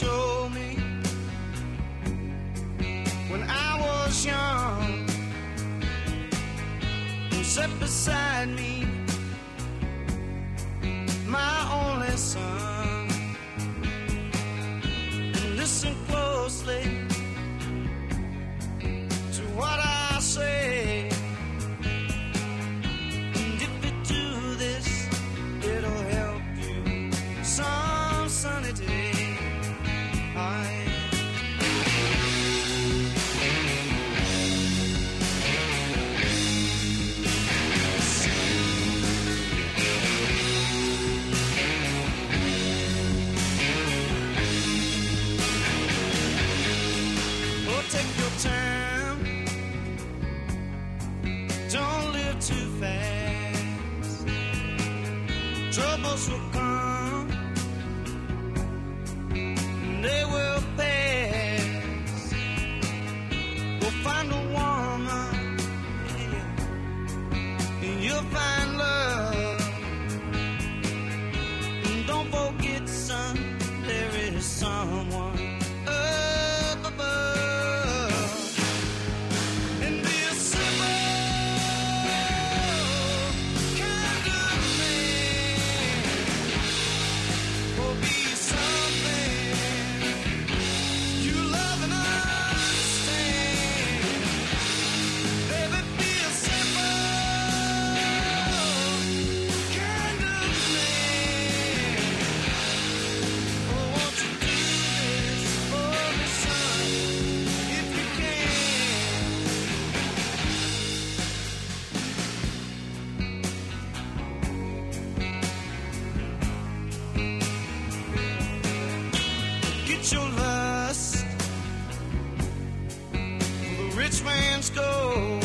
told me when I was young sit beside me, my only son. take your time. Don't live too fast. Troubles will come. quench your lust for the rich man's gold.